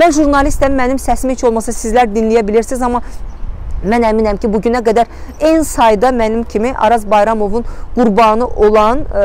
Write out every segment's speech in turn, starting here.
Mən jurnalistəm, mənim səsimi heç olmasa sizlər dinləyə bilirsiniz, amma Mən əminəm ki, bu günə qədər en sayda mənim kimi Araz Bayramovun qurbanı olan ə,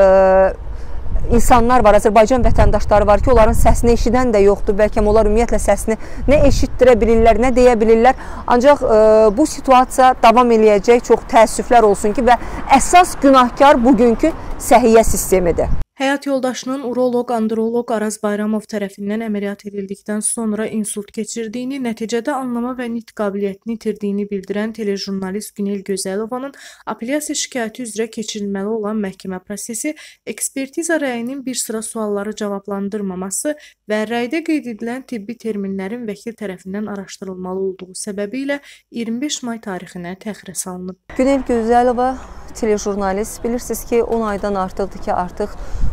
insanlar var, Azərbaycan vətəndaşları var ki, onların səsini eşidən də yoxdur. Bəlkə onlar ümumiyyətlə səsini nə eşitdirə bilirlər, nə deyə bilirlər. Ancaq ə, bu situasiya davam eləyəcək. Çox təəssüflər olsun ki, və əsas günahkar bugünkü səhiyyə sistemidir. Həyat yoldaşının uroloq, androloq Araz Bayramov tərəfindən əməliyyat edildikdən sonra insult keçirdiyini, nəticədə anlama və nitq qabiliyyətini itirdiyini bildirən telejurnalist Günel Gözəlovanın apellyasiya şikayəti üzrə keçirilməli olan məhkəmə prosesi ekspertiza rəyinin bir sıra sualları cavablandırmaması və rəydə qeyd edilən tibbi terminlərin vəkil tərəfindən araşdırılmalı olduğu səbəbilə 25 may tarixinə təxirə salınıb. Günel Gözəlova telejurnalist. Bilirsiniz ki, 10 aydan artıqdır ki, artıq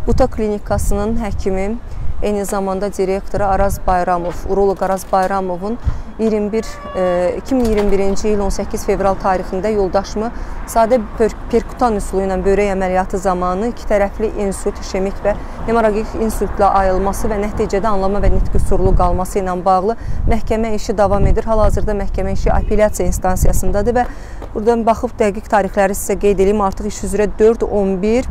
Buta klinikasının həkimi, eyni zamanda direktoru Araz Bayramov, uroloq Araz Bayramovun 21 e, 2021-ci il 18 fevral tarixində yoldaşımı sadə per perkutan üsulu ilə böyrək əməliyyatı zamanı iki tərəfli insult, işemik və hemorragik insultla ayılması və nəticədə anlama və nitq qüsurlu qalması ilə bağlı məhkəmə işi davam edir. Hal-hazırda məhkəmə işi apellyasiya instansiyasındadır və buradan baxıb dəqiq tarixləri sizə qeyd edeyim. Artıq iş üzrə 4 11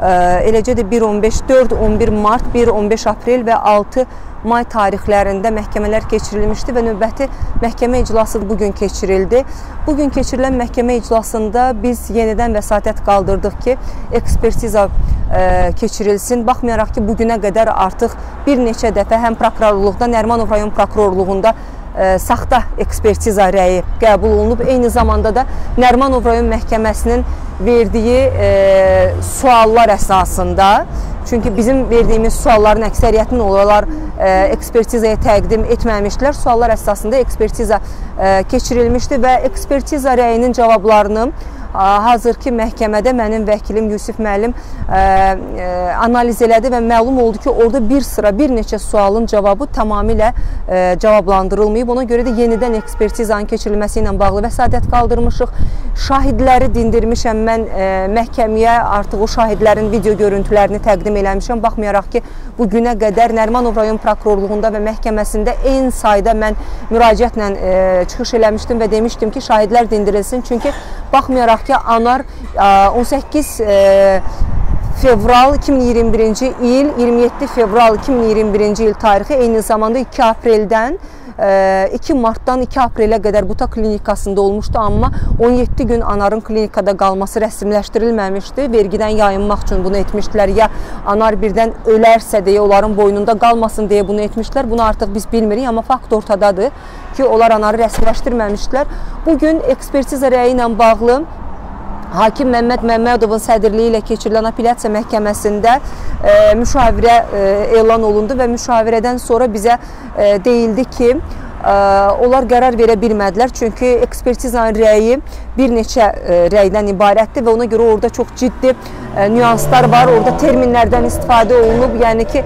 eləcə də 1-15, 4-11 mart, 1-15 aprel və 6 may tarixlərində məhkəmələr keçirilmişdi və növbəti məhkəmə iclası bu gün keçirildi. Bu gün keçirilən məhkəmə iclasında biz yenidən vəsatət qaldırdıq ki, ekspertiza ə, keçirilsin. Baxmayaraq ki, bu günə qədər artıq bir neçə dəfə həm prokurorluqda, Nərmanov rayon prokurorluğunda saxta ekspertiza rəyi qəbul olunub. Eyni zamanda da Nərmanov rayon məhkəməsinin verdiyi e, suallar əsasında Çünki bizim verdiyimiz sualların əksəriyyətini onlar e, ekspertizaya təqdim etməmişdilər. Suallar əsasında ekspertiza e, keçirilmişdi və ekspertiza rəyinin cavablarını hazırki məhkəmədə mənim vəkilim Yusif müəllim analiz elədi və məlum oldu ki, orada bir sıra, bir neçə sualın cavabı tamamilə cavablandırılmayıb. Ona görə də yenidən ekspertizanın keçirilməsi ilə bağlı vəsadət qaldırmışıq. Şahidləri dindirmişəm mən məhkəməyə, artıq o şahidlərin video görüntülərini təqdim eləmişəm. Baxmayaraq ki, bu günə qədər Nərmanov rayon prokurorluğunda və məhkəməsində eyni sayda mən müraciətlə çıxış eləmişdim və demişdim ki, şahidlər dindirilsin. Çünki baxmayaraq ki, Anar 18 fevral 2021-ci il, 27 fevral 2021-ci il tarixi eyni zamanda 2 apreldən 2 martdan 2 aprelə qədər Buta klinikasında olmuşdu, amma 17 gün Anarın klinikada qalması rəsmiləşdirilməmişdi. Vergidən yayınmaq üçün bunu etmişdilər. Ya Anar birdən ölərsə deyə, onların boynunda qalmasın deyə bunu etmişdilər. Bunu artıq biz bilmirik, amma fakt ortadadır ki, onlar Anarı rəsmiləşdirməmişdilər. Bugün ekspertiza rəyi ilə bağlı Hakim Məmməd Məmmədovun sədrliyi ilə keçirilən apellyasiya məhkəməsində e, müşavirə e, elan olundu və müşavirədən sonra bizə e, deyildi ki, onlar qərar verə bilmədilər. Çünki ekspertizanın rəyi bir neçə rəydən ibarətdir və ona görə orada çox ciddi nüanslar var. Orada terminlərdən istifadə olunub. Yəni ki,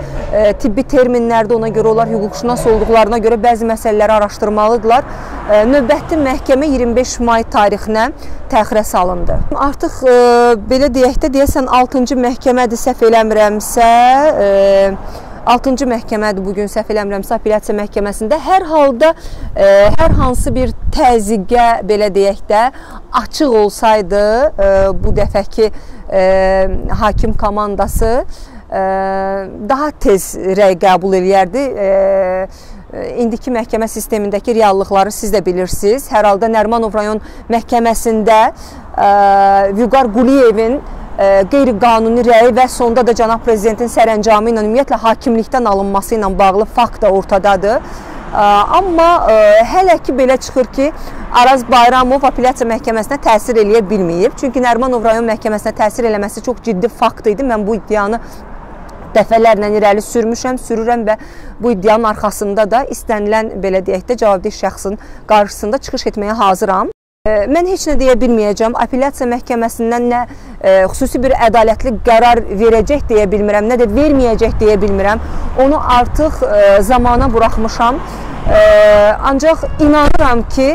tibbi terminlərdə ona görə onlar hüquqşünas olduqlarına görə bəzi məsələləri araşdırmalıdırlar. Növbəti məhkəmə 25 may tarixinə təxirə salındı. Artıq belə deyək də deyəsən 6-cı məhkəmədir səhv eləmirəmsə, 6-cı məhkəmədir bu gün səhv eləmirəmsə apellyasiya məhkəməsində hər halda e, hər hansı bir təzyiqə belə deyək də açıq olsaydı e, bu dəfəki e, hakim komandası e, daha tez rəy qəbul eləyərdi. E, indiki məhkəmə sistemindəki reallıqları siz də bilirsiniz. Hər halda Nərmanov rayon məhkəməsində ə, Vüqar Quliyevin qeyri-qanuni rəyi və sonda da cənab prezidentin sərəncamı ilə ümumiyyətlə hakimlikdən alınması ilə bağlı fakt da ortadadır. Amma hələ ki belə çıxır ki, Araz Bayramov apellyasiya məhkəməsinə təsir eləyə bilməyib. Çünki Nərmanov rayon məhkəməsinə təsir eləməsi çox ciddi fakt idi. Mən bu iddianı dəfələrlə irəli sürmüşəm, sürürəm və bu iddianın arxasında da istənilən belə deyək də cavabdeh şəxsin qarşısında çıxış etməyə hazıram. Mən heç nə deyə bilməyəcəm. Apellyasiya məhkəməsindən nə e, xüsusi bir ədalətli qərar verəcək deyə bilmirəm, nə də verməyəcək deyə bilmirəm. Onu artıq e, zamana buraxmışam. E, ancaq inanıram ki,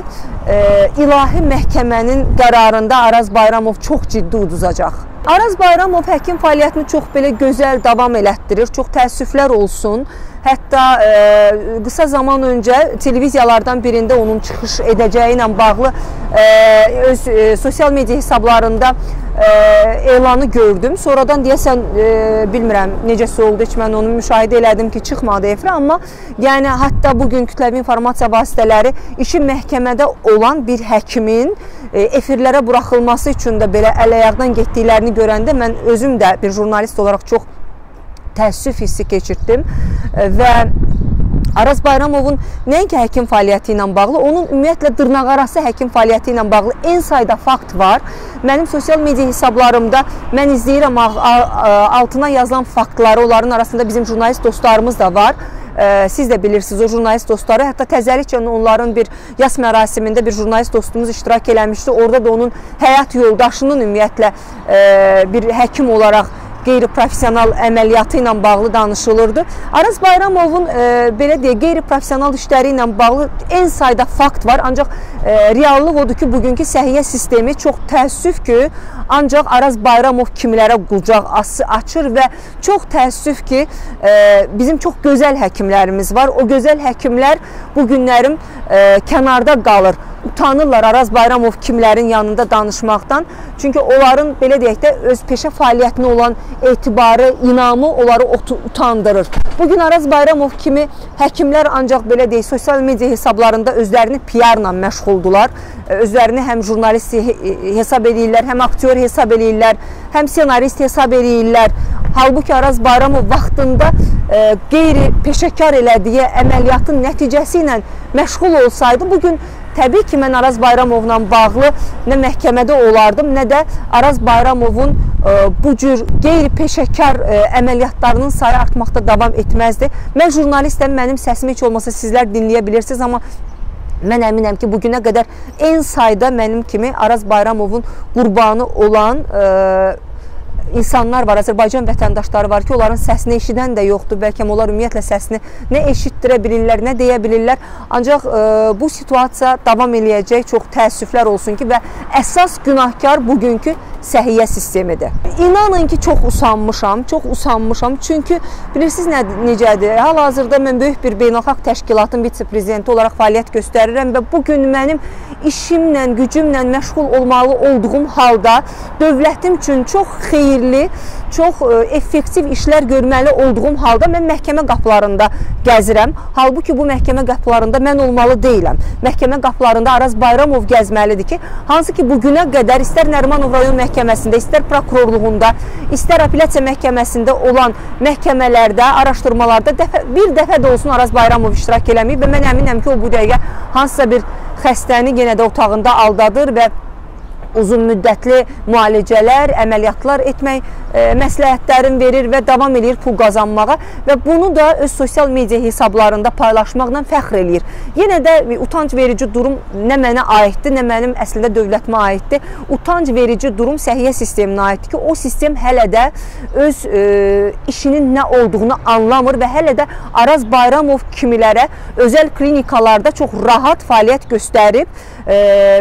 ilahi məhkəmənin qərarında Araz Bayramov çox ciddi uduzacaq. Araz Bayramov həkim fəaliyyətini çox belə gözəl davam elətdirir. Çox təəssüflər olsun. Hətta e, qısa zaman öncə televiziyalardan birində onun çıxış edəcəyi ilə bağlı e, öz e, sosial media hesablarında e, elanı gördüm. Sonradan deyəsən e, bilmirəm necəsə oldu ki, mən onu müşahidə elədim ki, çıxmadı efirə, amma yəni hətta bu gün kütləvi informasiya vasitələri işin məhkəmədə olan bir həkimin e, efirlərə buraxılması üçün də belə əl-ayaqdan getdiklərini görəndə mən özüm də bir jurnalist olaraq çox təəssüf hissi keçirtdim və Araz Bayramovun nəinki həkim fəaliyyəti ilə bağlı, onun ümumiyyətlə dırnaqarası həkim fəaliyyəti ilə bağlı en sayda fakt var. Mənim sosial media hesablarımda mən izləyirəm altına yazılan faktları, onların arasında bizim jurnalist dostlarımız da var siz də bilirsiniz o jurnalist dostları, hətta təzəlikcə onların bir yas mərasimində bir jurnalist dostumuz iştirak eləmişdi. Orada da onun həyat yoldaşının ümumiyyətlə bir həkim olaraq qeyri-professional əməliyyatı ilə bağlı danışılırdı. Araz Bayramovun e, belə deyə qeyri-professional işləri ilə bağlı en sayda fakt var. Ancaq reallıq odur ki, bugünkü səhiyyə sistemi çox təəssüf ki, ancaq Araz Bayramov kimlərə qucaq açır və çox təəssüf ki, e, bizim çox gözəl həkimlərimiz var. O gözəl həkimlər bu günlərim e, kənarda qalır utanırlar Araz Bayramov kimlərin yanında danışmaqdan. Çünki onların belə deyək də öz peşə fəaliyyətinə olan etibarı, inamı onları utandırır. Bu gün Araz Bayramov kimi həkimlər ancaq belə deyək sosial media hesablarında özlərini PR-la məşğuldular. Özlərini həm jurnalist hesab edirlər, həm aktyor hesab edirlər, həm ssenarist hesab edirlər. Halbuki Araz Bayramov vaxtında e, qeyri peşəkar elədiyi əməliyyatın nəticəsi ilə məşğul olsaydı, bu gün Təbii ki, mən Araz Bayramovla bağlı nə məhkəmədə olardım, nə də Araz Bayramovun e, bu cür qeyri-peşəkar e, əməliyyatlarının sayı artmaqda davam etməzdi. Mən jurnalistəm, mənim səsimi heç olmasa sizlər dinləyə bilirsiniz, amma Mən əminəm ki, bu günə qədər en sayda mənim kimi Araz Bayramovun qurbanı olan ə, e, insanlar var, Azərbaycan vətəndaşları var ki, onların səsini eşidən də yoxdur. Bəlkə onlar ümumiyyətlə səsini nə eşitdirə bilirlər, nə deyə bilirlər. Ancaq e, bu situasiya davam eləyəcək. Çox təəssüflər olsun ki və əsas günahkar bugünkü səhiyyə sistemidir. İnanın ki, çox usanmışam, çox usanmışam. Çünki bilirsiniz nə necədir? Hal-hazırda mən böyük bir beynəlxalq təşkilatın vitse-prezidenti olaraq fəaliyyət göstərirəm və bu gün mənim işimlə, gücümlə məşğul olmalı olduğum halda dövlətim üçün çox xeyirli, çox e, effektiv işlər görməli olduğum halda mən məhkəmə qapılarında gəzirəm. Halbuki bu məhkəmə qapılarında mən olmalı deyiləm. Məhkəmə qapılarında Araz Bayramov gəzməlidir ki, hansı ki bu günə qədər istər Nərimanov rayon məhkəməsi məhkəməsində, istər prokurorluğunda, istər apellyasiya məhkəməsində olan məhkəmələrdə, araşdırmalarda dəfə, bir dəfə də olsun Araz Bayramov iştirak eləməyib və mən əminəm ki, o bu dəqiqə hansısa bir xəstəni yenə də otağında aldadır və uzun müddətli müalicələr, əməliyyatlar etmək e, məsləhətlərin verir və davam edir pul qazanmağa və bunu da öz sosial media hesablarında paylaşmaqla fəxr eləyir. Yenə də utanc verici durum nə mənə aiddir, nə mənim əslində dövlətimə aiddir. Utanc verici durum səhiyyə sisteminə aiddir ki, o sistem hələ də öz e, işinin nə olduğunu anlamır və hələ də Araz Bayramov kimilərə özəl klinikalarda çox rahat fəaliyyət göstərib, e,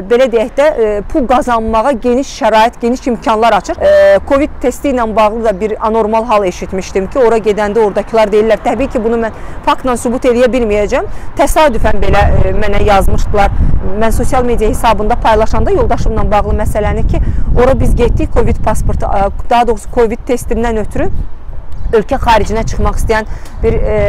belə deyək də e, pul qazanmağa qazanmağa geniş şərait, geniş imkanlar açır. E, Covid testi ilə bağlı da bir anormal hal eşitmişdim ki, ora gedəndə oradakılar deyirlər, təbii ki, bunu mən faktla sübut eləyə bilməyəcəm. Təsadüfən belə e, mənə yazmışdılar. Mən sosial media hesabında paylaşanda yoldaşımla bağlı məsələni ki, ora biz getdik Covid pasportu, daha doğrusu Covid testindən ötürü ölkə xaricinə çıxmaq istəyən bir e,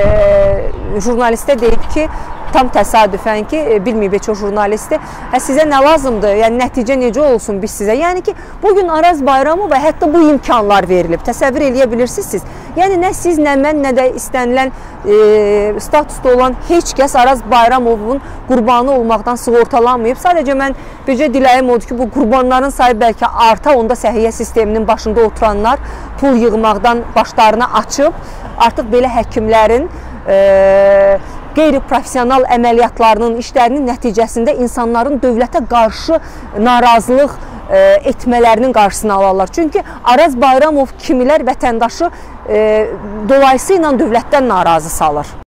jurnalistə deyib ki, tam təsadüfən ki, e, bilməyib heç o jurnalisti, hə sizə nə lazımdır? Yəni nəticə necə olsun biz sizə? Yəni ki, bu gün Araz bayramı və hətta bu imkanlar verilib. Təsəvvür eləyə bilirsiniz siz? Yəni nə siz, nə mən, nə də istənilən e, statusda olan heç kəs Araz Bayramovun qurbanı olmaqdan sığortalanmayıb. Sadəcə mən bircə diləyim odur ki, bu qurbanların sayı bəlkə arta, onda səhiyyə sisteminin başında oturanlar pul yığmaqdan başlarını açıb, artıq belə həkimlərin e, qeyri-professional əməliyyatlarının, işlərinin nəticəsində insanların dövlətə qarşı narazılıq e, etmələrinin qarşısını alarlar. Çünki Araz Bayramov kimilər vətəndaşı e, dolayısı ilə dövlətdən narazı salır.